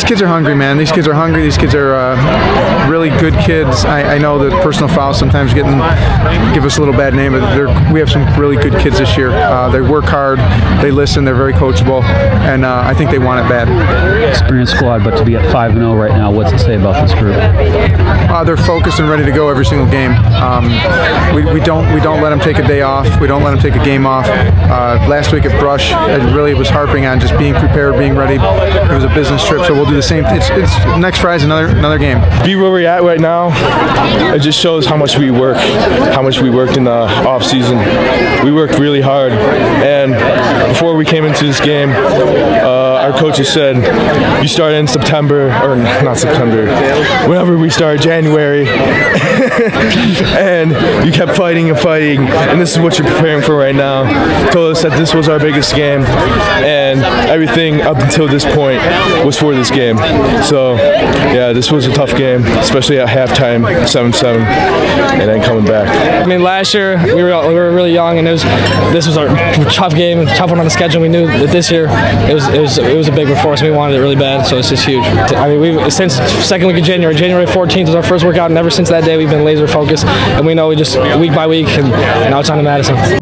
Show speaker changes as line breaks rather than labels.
these kids are hungry, man. These kids are hungry. These kids are uh, really good kids. I, I know that personal fouls sometimes get them, give us a little bad name, but they're, we have some really good kids this year. Uh, they work hard, they listen, they're very coachable, and uh, I think they want it bad.
Experienced squad, but to be at 5 and 0 right now, what's it say about this group?
Uh, they're focused and ready to go every single game. Um, we, we don't we don't let them take a day off. We don't let them take a game off. Uh, last week at Brush, it really was harping on just being prepared, being ready. It was a business trip, so we'll do the same. It's, it's next Friday's another another game.
Be where we're at right now. It just shows how much we work, how much we worked in the off season. We worked really hard, and before we came into this game, uh, our coaches said you start in September or not September, whenever we start January, and you kept fighting and fighting, and this is what you're preparing for right now. Told us that this was our biggest game, and everything up until this point was for this game. So yeah, this was a tough game, especially at halftime, 7-7, and then coming back.
I mean, last year we were we were really young, and it was this was our tough game, tough one on the schedule. We knew that this year it was it was it was a big one for us. We wanted it really bad, so it's just huge. I mean, we've since second week of January, January 14th was our first workout, and ever since that day we've been laser focused, and we know we just week by week, and now it's on to Madison.